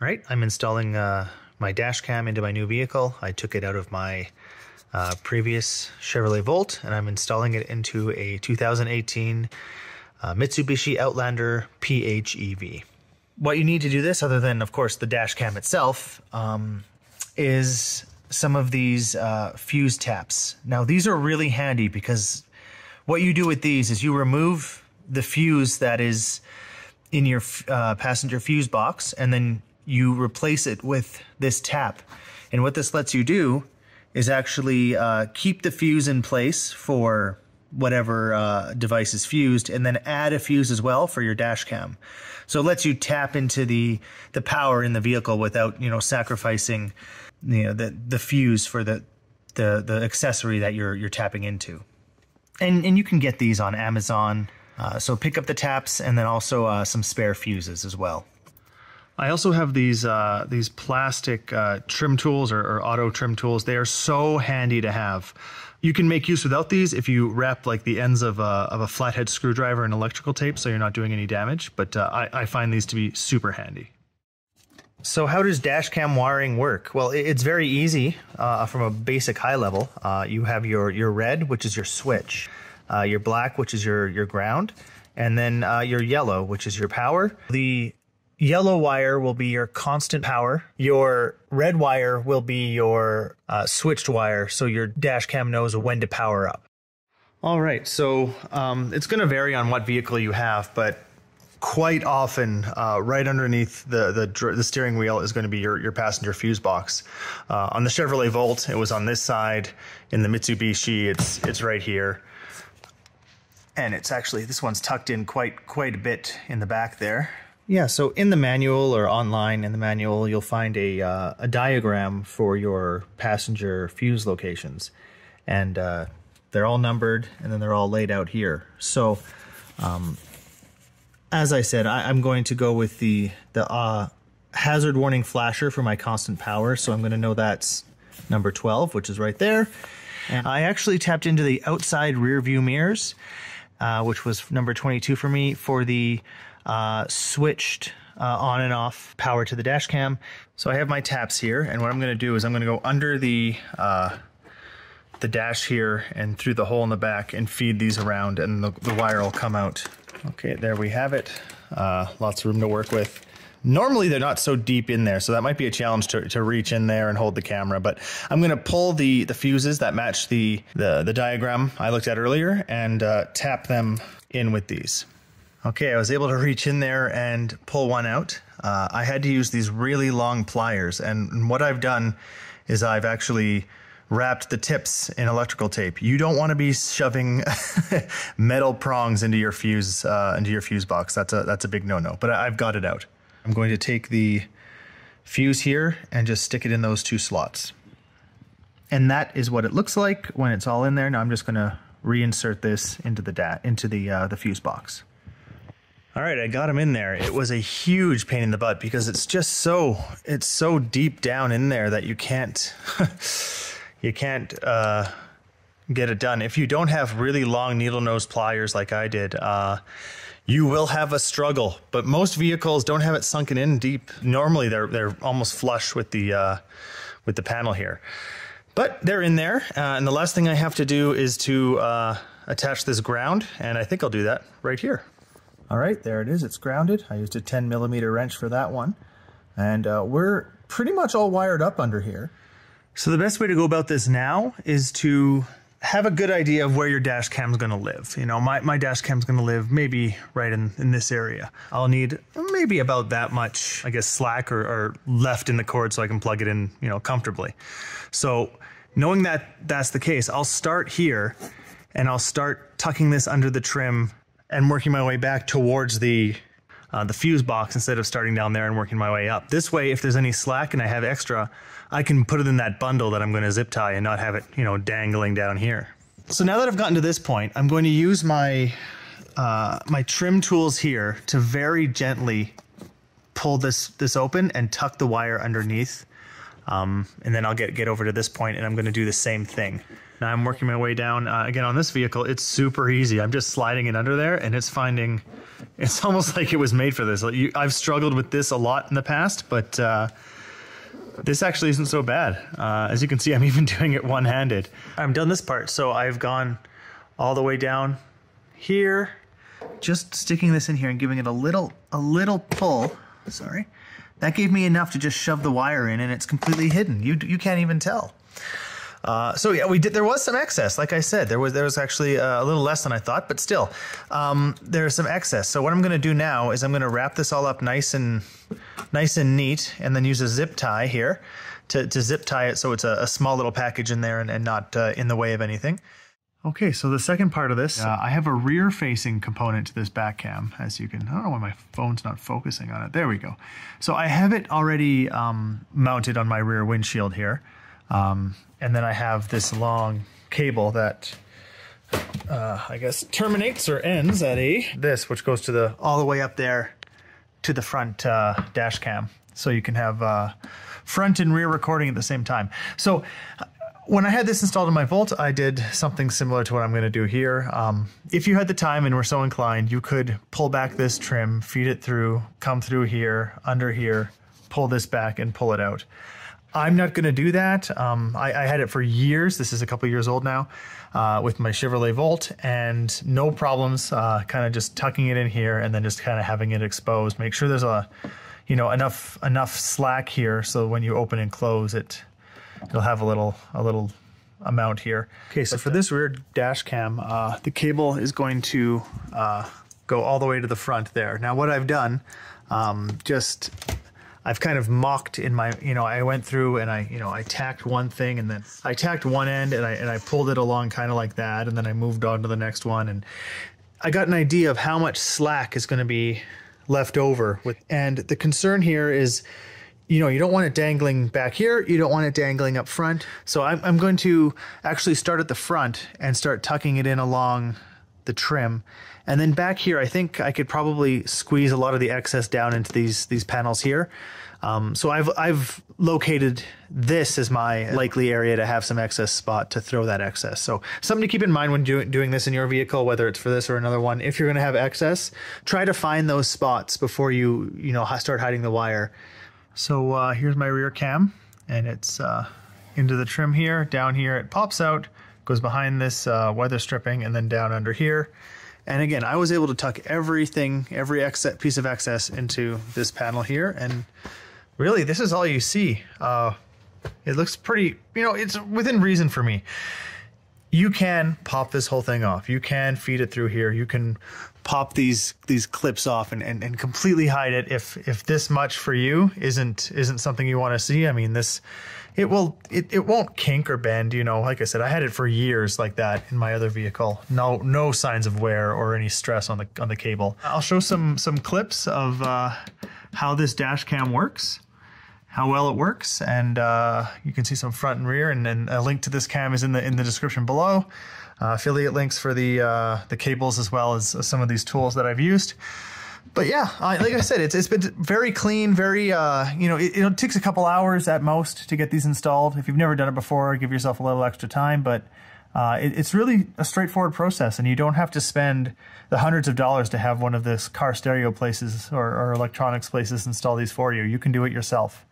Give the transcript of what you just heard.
All right, I'm installing uh, my dash cam into my new vehicle. I took it out of my uh, previous Chevrolet Volt and I'm installing it into a 2018 uh, Mitsubishi Outlander PHEV. What you need to do this, other than, of course, the dash cam itself, um, is some of these uh, fuse taps. Now, these are really handy because what you do with these is you remove the fuse that is in your uh, passenger fuse box and then you replace it with this tap. And what this lets you do is actually uh, keep the fuse in place for whatever uh, device is fused and then add a fuse as well for your dash cam. So it lets you tap into the the power in the vehicle without, you know, sacrificing you know the the fuse for the the the accessory that you're you're tapping into. And and you can get these on Amazon. Uh, so pick up the taps and then also uh, some spare fuses as well. I also have these uh, these plastic uh, trim tools or, or, auto trim tools. They are so handy to have. You can make use without these if you wrap like the ends of a, of a flathead screwdriver in electrical tape so you're not doing any damage. But uh, I, I, find these to be super handy. So how does dashcam wiring work? Well, it's very easy uh, from a basic high level. Uh, you have your, your red, which is your switch, uh, your black, which is your, your ground, and then your yellow, which is your power. The Yellow wire will be your constant power. Your red wire will be your uh, switched wire, so your dash cam knows when to power up. All right, so um, it's going to vary on what vehicle you have, but quite often, uh, right underneath the, the, the steering wheel is going to be your your passenger fuse box. Uh, on the Chevrolet Volt, it was on this side. In the Mitsubishi, it's it's right here, and it's actually this one's tucked in quite quite a bit in the back there. Yeah, so in the manual or online in the manual, you'll find a, uh, a diagram for your passenger fuse locations. And uh, they're all numbered and then they're all laid out here. So, um, as I said, I, am going to go with the, the uh, hazard warning flasher for my constant power. So I'm going to know that's number 12, which is right there. And I actually tapped into the outside rear view mirrors, uh, which was number 22 for me, for the uh, switched uh, on and off power to the dash cam. So I have my taps here, and what I'm going to do is I'm going to go under the uh, the dash here and through the hole in the back and feed these around, and the, the wire will come out. Okay, there we have it. Uh, lots of room to work with. Normally they're not so deep in there, so that might be a challenge to, to reach in there and hold the camera. But I'm going to pull the the fuses that match the the, the diagram I looked at earlier and uh, tap them in with these. Okay, I was able to reach in there and pull one out. Uh, I had to use these really long pliers, and what I've done is I've actually wrapped the tips in electrical tape. You don't want to be shoving metal prongs into your fuse uh, into your fuse box. That's a that's a big no-no. But I've got it out. I'm going to take the fuse here and just stick it in those two slots. And that is what it looks like when it's all in there. Now I'm just going to reinsert this into the into the uh, the fuse box. All right, I got him in there. It was a huge pain in the butt because it's just so it's so deep down in there that you can't you can't uh, get it done. If you don't have really long needle nose pliers like I did, uh, you will have a struggle. But most vehicles don't have it sunken in deep. Normally, they're they're almost flush with the uh, with the panel here. But they're in there, uh, and the last thing I have to do is to uh, attach this ground, and I think I'll do that right here. All right, there it is. It's grounded. I used a 10 millimeter wrench for that one. And uh, we're pretty much all wired up under here. So the best way to go about this now is to have a good idea of where your dash cam is going to live. You know, my, my dash cam is going to live maybe right in, in this area. I'll need maybe about that much, I guess, slack or, or left in the cord so I can plug it in, you know, comfortably. So knowing that that's the case, I'll start here and I'll start tucking this under the trim and working my way back towards the uh, the fuse box instead of starting down there and working my way up. This way, if there's any slack and I have extra, I can put it in that bundle that I'm going to zip tie and not have it, you know, dangling down here. So now that I've gotten to this point, I'm going to use my uh, my trim tools here to very gently pull this this open and tuck the wire underneath Um, and then I'll get, get over to this point and I'm going to do the same thing. Now I'm working my way down. Uh, again, on this vehicle, it's super easy. I'm just sliding it under there and it's finding, it's almost like it was made for this. You, I've struggled with this a lot in the past, but uh, this actually isn't so bad. Uh, as you can see, I'm even doing it one-handed. I'm done this part, so I've gone all the way down here, just sticking this in here and giving it a little, a little pull. Sorry. That gave me enough to just shove the wire in and it's completely hidden. You, you can't even tell. Uh, so yeah, we did. There was some excess, like I said. There was there was actually uh, a little less than I thought, but still, um, there's some excess. So what I'm going to do now is I'm going to wrap this all up nice and nice and neat, and then use a zip tie here to, to zip tie it so it's a, a small little package in there and, and not uh, in the way of anything. Okay, so the second part of this, uh, I have a rear-facing component to this back cam, as you can, I don't know why my phone's not focusing on it. There we go. So I have it already um, mounted on my rear windshield here. Um, and then I have this long cable that uh, I guess terminates or ends at a this, which goes to the all the way up there to the front uh, dash cam. So you can have uh, front and rear recording at the same time. So when I had this installed in my Volt, I did something similar to what I'm going to do here. Um, if you had the time and were so inclined, you could pull back this trim, feed it through, come through here, under here, pull this back and pull it out. I'm not going to do that. Um, I, I, had it for years. This is a couple years old now uh, with my Chevrolet Volt and no problems. Uh, kind of just tucking it in here and then just kind of having it exposed. Make sure there's a, you know, enough enough slack here so when you open and close it, it'll have a little a little amount here. Okay, so for this rear dash cam, uh, the cable is going to uh, go all the way to the front there. Now what I've done, um, just I've kind of mocked in my, you know, I went through and I, you know, I tacked one thing and then I tacked one end and I, and I pulled it along kind of like that. And then I moved on to the next one. And I got an idea of how much slack is going to be left over with, and the concern here is, you know, you don't want it dangling back here. You don't want it dangling up front. So I'm, I'm going to actually start at the front and start tucking it in along the trim. And then back here, I think I could probably squeeze a lot of the excess down into these these panels here. Um, so I've I've located this as my likely area to have some excess spot to throw that excess. So something to keep in mind when do, doing this in your vehicle, whether it's for this or another one. If you're going to have excess, try to find those spots before you you know start hiding the wire. So uh, here's my rear cam, and it's uh, into the trim here. Down here, it pops out, goes behind this uh, weather stripping, and then down under here. And again, I was able to tuck everything, every piece of excess into this panel here. And really, this is all you see. Uh, it looks pretty, you know, it's within reason for me. You can pop this whole thing off. You can feed it through here. You can pop these these clips off and, and, and completely hide it if if this much for you isn't isn't something you want to see. I mean this it will it, it won't kink or bend you know like i said i had it for years like that in my other vehicle no no signs of wear or any stress on the on the cable i'll show some some clips of uh, how this dash cam works how well it works and uh, you can see some front and rear and, and a link to this cam is in the in the description below uh, affiliate links for the uh, the cables as well as some of these tools that i've used but yeah, like I said, it's it's been very clean, very uh, you know, it, it, takes a couple hours at most to get these installed. If you've never done it before, give yourself a little extra time, but uh, it, it's really a straightforward process, and you don't have to spend the hundreds of dollars to have one of this car stereo places or, or electronics places install these for you. You can do it yourself.